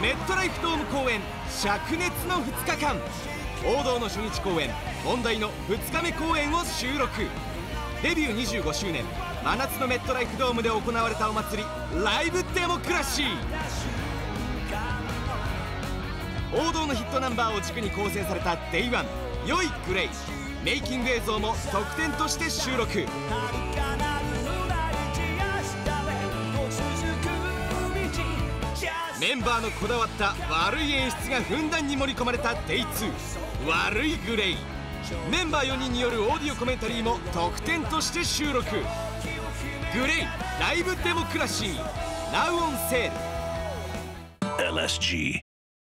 メットライフドーム公演灼熱の2日間。王道の初日公演問題の2日目公演を収録。デビュー25周年真夏のメットライフドームで行われたお祭りライブデモクラシー。王道のヒットナンバーを軸に構成された Day1「良いグレイ」メイキング映像も特典として収録。メンバーのこだわった悪い演出がふんだんに盛り込まれた Day2「悪いグレイ」メンバー4人によるオーディオコメンタリーも特典として収録。グレイライブデモクラシー。Now on sale LSG